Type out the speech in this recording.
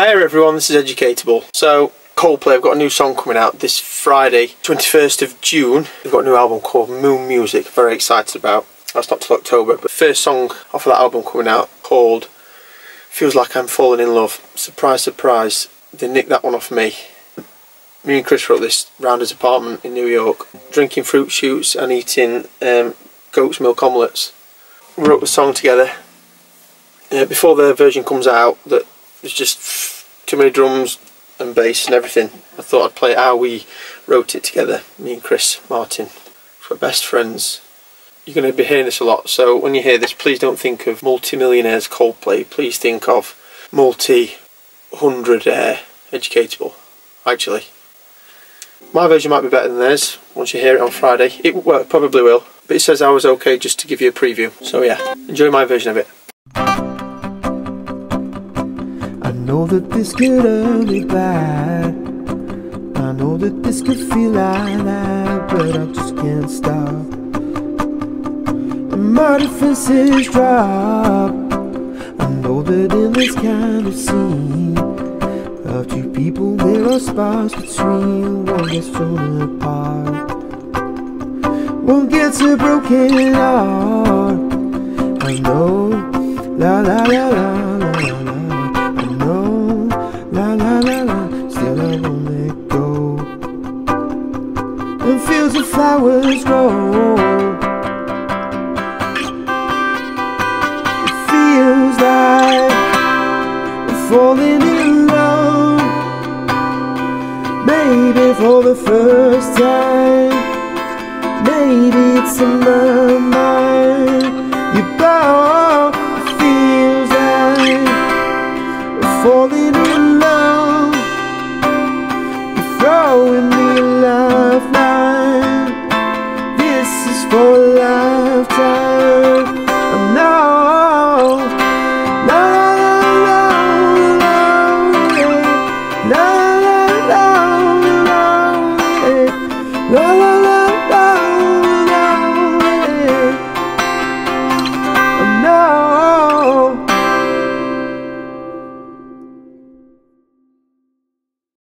Hi everyone, this is Educatable. So, Coldplay have got a new song coming out this Friday, 21st of June. They've got a new album called Moon Music, very excited about. That's not till October, but first song off of that album coming out called Feels Like I'm Falling in Love. Surprise, surprise, they nicked that one off me. Me and Chris wrote this round his apartment in New York, drinking fruit shoots and eating um, goat's milk omelettes. We wrote the song together. Uh, before the version comes out, that there's just too many drums and bass and everything. I thought I'd play it how we wrote it together, me and Chris Martin. We're best friends. You're going to be hearing this a lot, so when you hear this, please don't think of multi-millionaires Coldplay. Please think of multi-hundred uh, educatable, actually. My version might be better than theirs once you hear it on Friday. It well, probably will, but it says I was okay just to give you a preview. So yeah, enjoy my version of it. Know that this could end only bad. I know that this could feel like that, but I just can't stop. And my defenses drop. I know that in this kind of scene of two people, there are sparks between. One gets torn apart, one gets a broken heart. I know, La la la la la. Flowers grow. It feels like we're falling in love. Maybe for the first time. Maybe it's in my mind. You blow. It feels like we're falling in